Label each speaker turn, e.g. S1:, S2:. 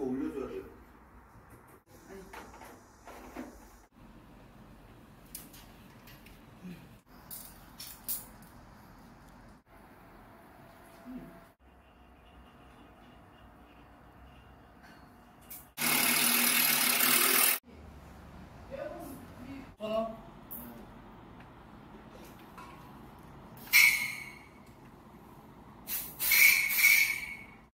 S1: 올려